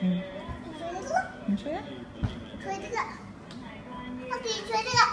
嗯。吹这个。吹这个。我给你吹这个。